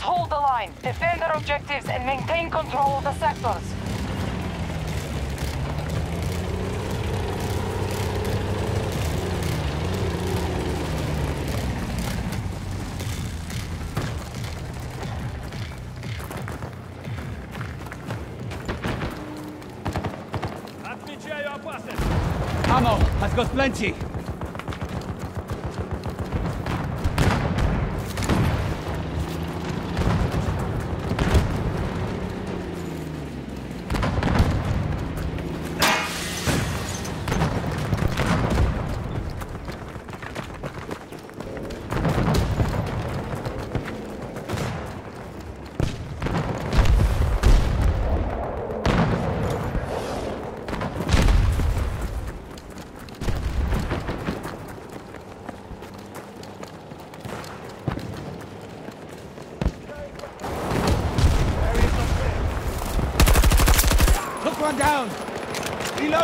Hold the line, defend our objectives, and maintain control of the sectors. Ammo has got plenty.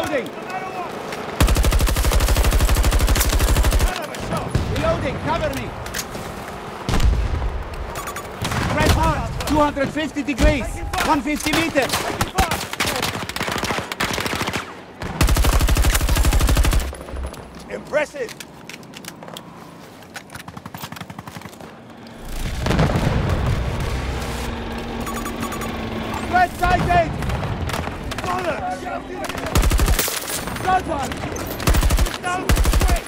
Reloading. Reloading. Cover me. Red mark. 250 degrees. 150 meters. Impressive! That one! Down! Quick!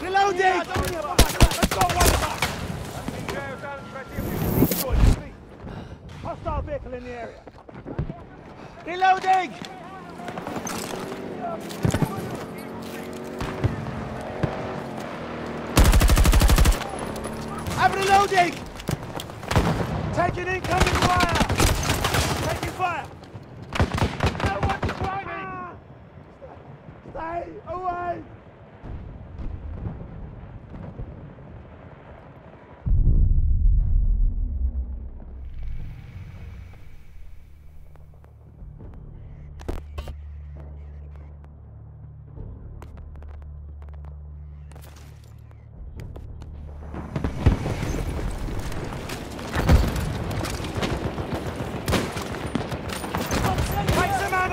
Reloading! Yeah, I've one back! Hostile vehicle in the area. Reloading! I'm reloading! Taking incoming fire! Away!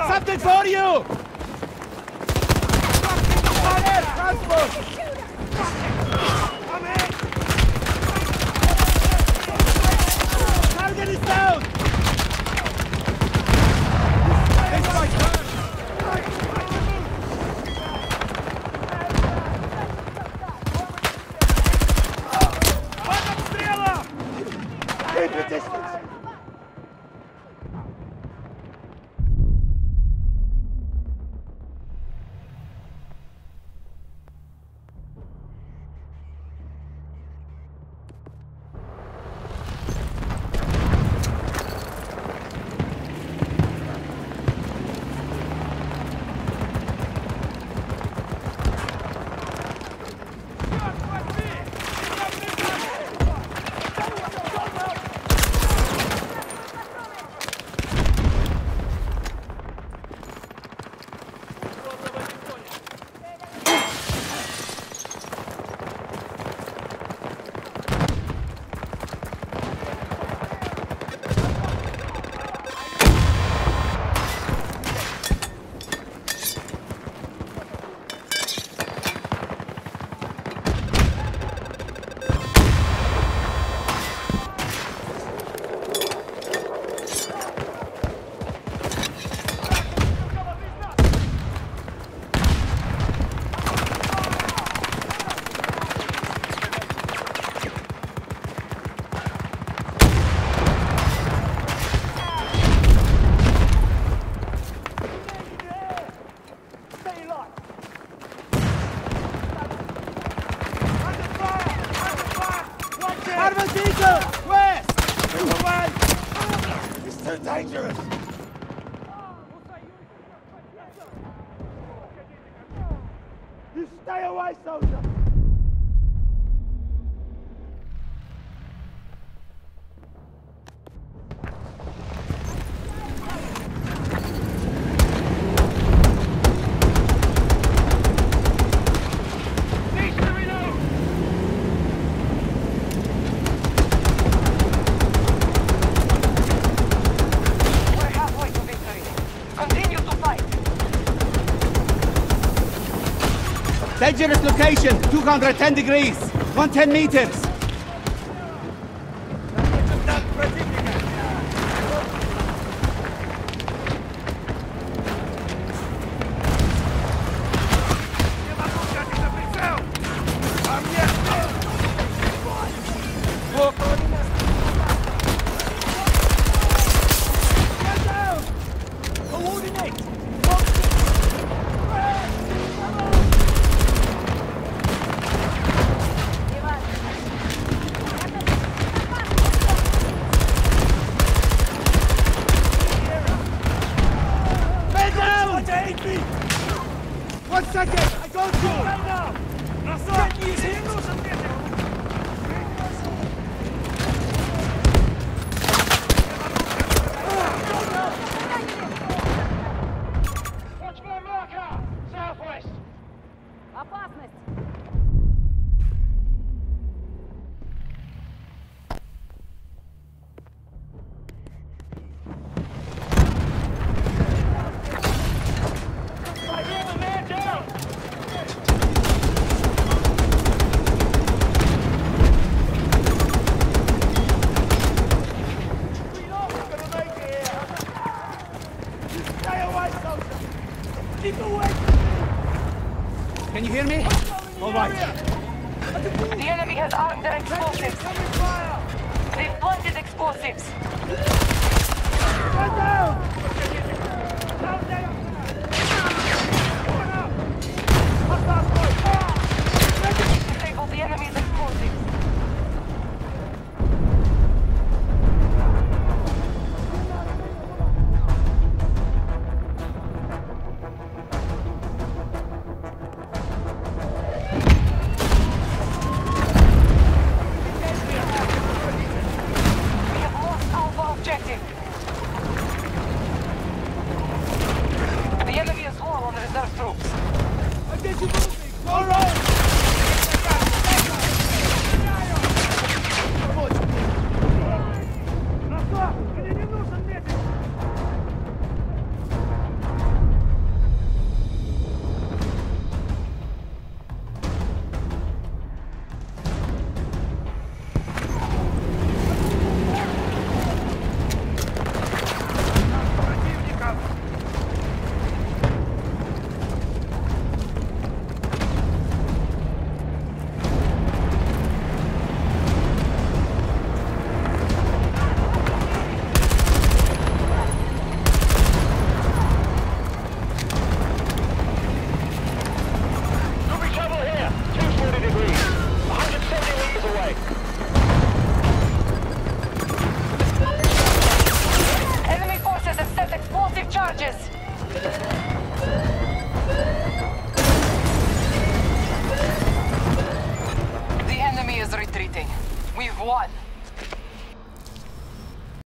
Something for you. Fire. Transport. I'm in! Watch it! Armadillo. West. Move away! It's too dangerous! You stay away, soldier! Dangerous location, 210 degrees, 110 meters. second! I got you! Right now! Ten years here! Can you hear me? All right. The enemy has armed their explosives. They've planted explosives. Get down!